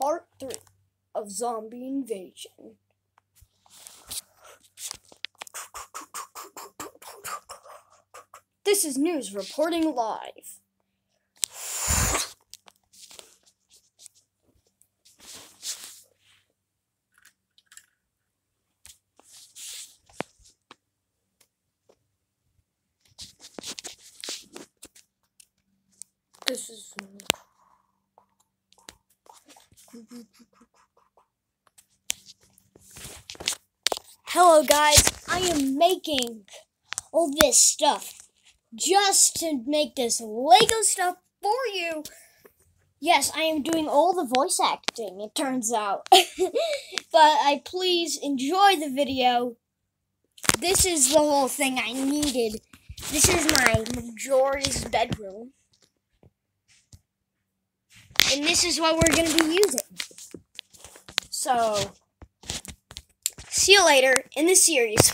Part 3 of Zombie Invasion. This is news reporting live. This is Hello guys, I am making all this stuff just to make this Lego stuff for you. Yes, I am doing all the voice acting, it turns out. but I please enjoy the video. This is the whole thing I needed. This is my Majora's bedroom. And this is what we're going to be using. So, see you later in the series.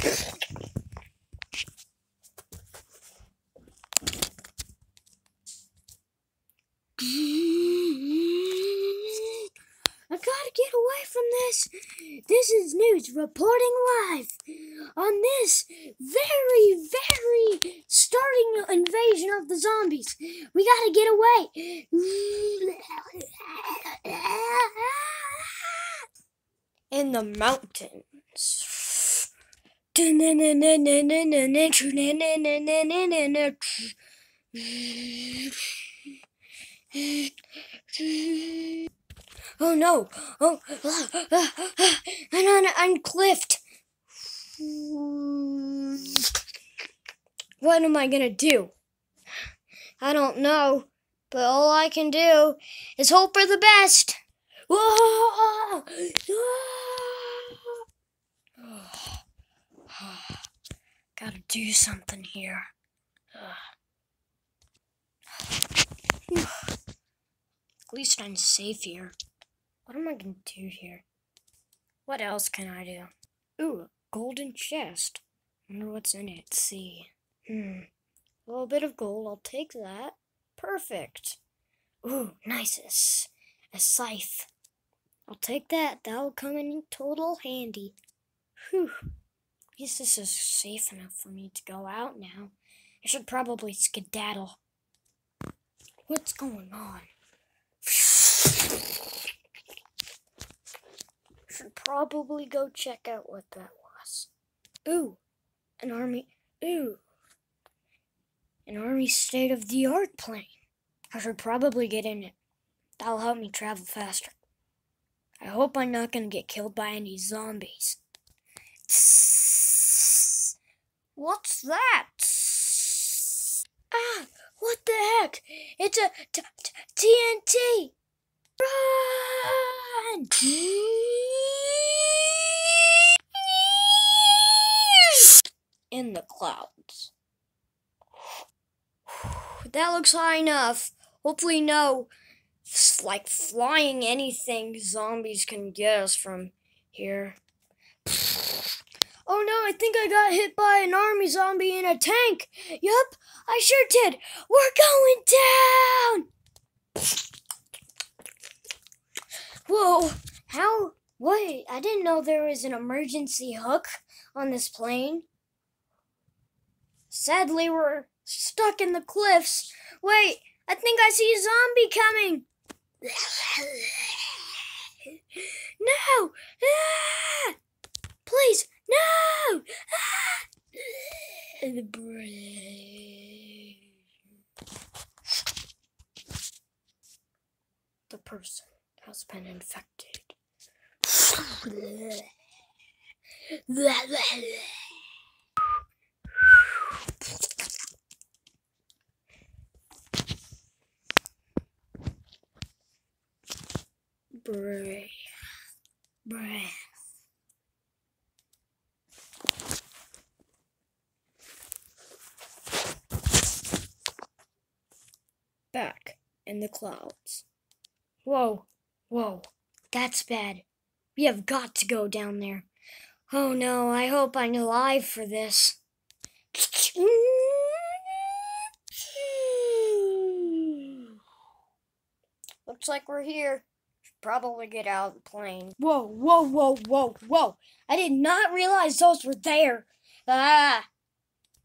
I gotta get away from this. This is news reporting live on this very, invasion of the zombies. We gotta get away. In the mountains. Oh no! Oh, I'm on I'm cliffed. What am I gonna do? I don't know, but all I can do is hope for the best. Whoa! Gotta do something here. At least I'm safe here. What am I gonna do here? What else can I do? Ooh, golden chest. wonder what's in it. Let's see. Hmm. A little bit of gold. I'll take that. Perfect. Ooh, nice. A, scythe. I'll take that. That'll come in total handy. Whew. This is safe enough for me to go out now. I should probably skedaddle. What's going on? Should probably go check out what that was. Ooh, an army. Ooh, an army state of the art plane. I should probably get in it. That'll help me travel faster. I hope I'm not gonna get killed by any zombies. What's that? Ah, what the heck? It's a t- t- TNT! Run! In the clouds. That looks high enough. Hopefully, no, like flying anything zombies can get us from here. Oh no, I think I got hit by an army zombie in a tank. Yup, I sure did. We're going down. Whoa, how? Wait, I didn't know there was an emergency hook on this plane. Sadly, we're stuck in the cliffs. Wait, I think I see a zombie coming. No! Ah! Please, no! Ah! The person has been infected. Breath. Breath. Back in the clouds. Whoa, whoa, that's bad. We have got to go down there. Oh no, I hope I'm alive for this. Looks like we're here. Probably get out of the plane. Whoa, whoa, whoa, whoa, whoa. I did not realize those were there. Ah.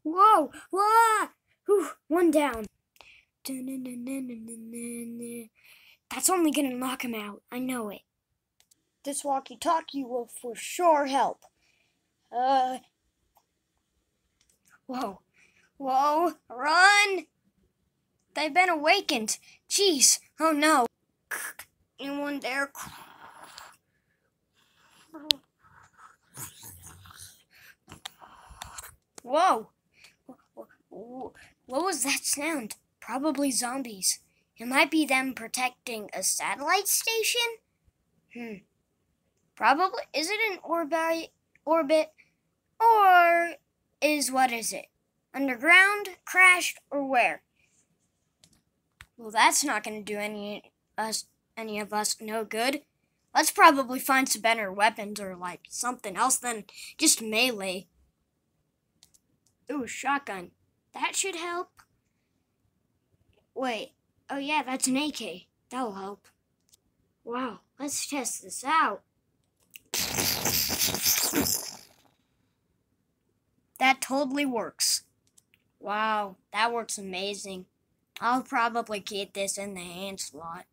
Whoa, whoa. Whew, one down. That's only gonna knock him out. I know it. This walkie-talkie will for sure help. Uh. Whoa. Whoa. Run! They've been awakened. Jeez. Oh no. Anyone there? Whoa. What was that sound? Probably zombies. It might be them protecting a satellite station? Hmm. Probably. Is it an orbit? Orbit? Or is what is it? Underground, crashed, or where? Well, that's not going to do any us any of us no good. Let's probably find some better weapons or like something else than just melee. Ooh, shotgun. That should help. Wait. Oh yeah, that's an AK. That'll help. Wow, let's test this out. That totally works. Wow, that works amazing. I'll probably keep this in the hand slot.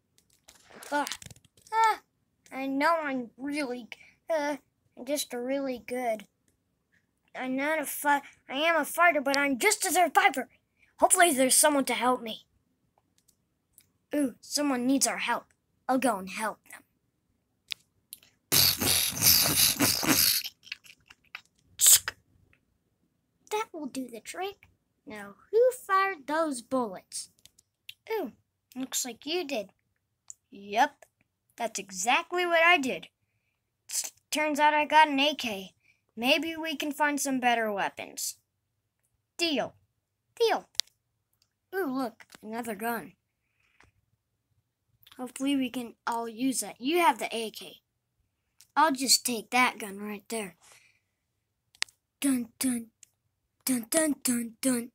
I know I'm really, uh, just a really good. I'm not a fight. I am a fighter, but I'm just a survivor. Hopefully, there's someone to help me. Ooh, someone needs our help. I'll go and help them. That will do the trick. Now, who fired those bullets? Ooh, looks like you did. Yep, that's exactly what I did. Turns out I got an AK. Maybe we can find some better weapons. Deal. Deal. Ooh, look, another gun. Hopefully we can all use that. You have the AK. I'll just take that gun right there. Dun dun dun dun dun dun.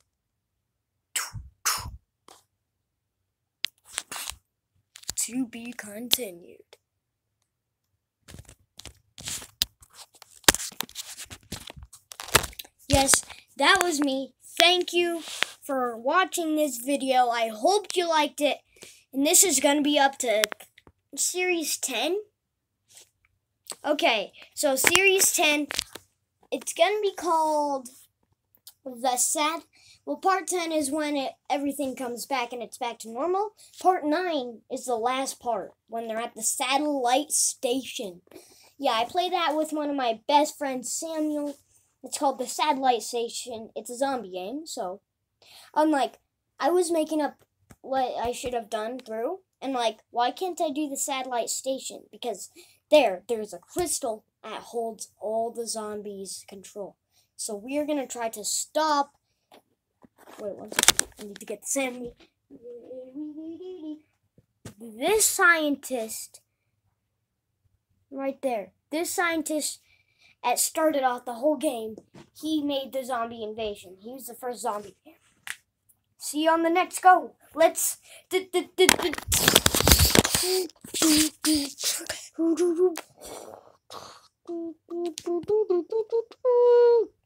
To be continued. Yes, that was me. Thank you for watching this video. I hope you liked it. And this is going to be up to Series 10. Okay, so Series 10, it's going to be called The Sad well, part 10 is when it, everything comes back and it's back to normal. Part 9 is the last part, when they're at the satellite station. Yeah, I play that with one of my best friends, Samuel. It's called the Satellite Station. It's a zombie game, so. I'm like, I was making up what I should have done through, and like, why can't I do the satellite station? Because there, there's a crystal that holds all the zombies' control. So we're gonna try to stop Wait one second. I need to get sand. This scientist, right there, this scientist at started off the whole game. He made the zombie invasion. He was the first zombie. See you on the next go. Let's.